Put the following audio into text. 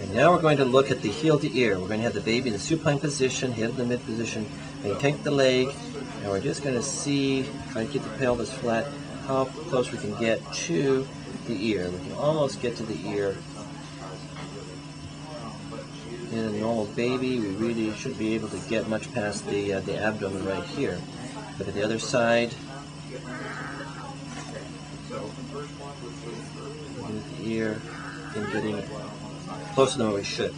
And now we're going to look at the heel to ear. We're going to have the baby in the supine position, head in the mid position, and take the leg, and we're just going to see, try to keep the pelvis flat, how close we can get to the ear. We can almost get to the ear. In a normal baby, we really should be able to get much past the, uh, the abdomen right here. Look at the other side. The ear and getting closer than we should.